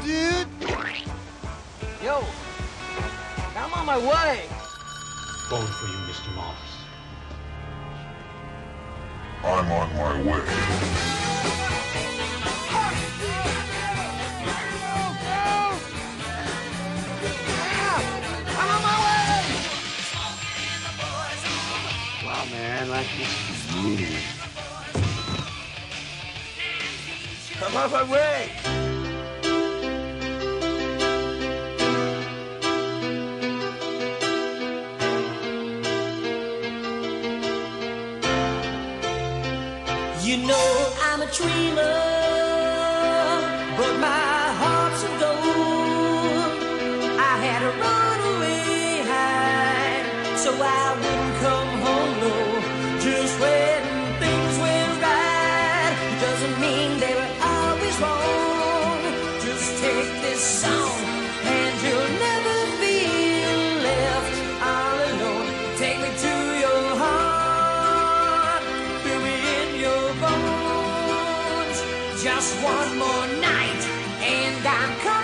you, dude. Yo, I'm on my way. Going for you, Mr. Mars. I'm on my way. I'm on my way. Wow, man, like this is brutal. I'm on my way. You know I'm a dreamer, but my heart's of gold. I had to run away high, so I wouldn't come home low. Just when things went right, doesn't mean they were always wrong. Just take this just one more night and I'm coming.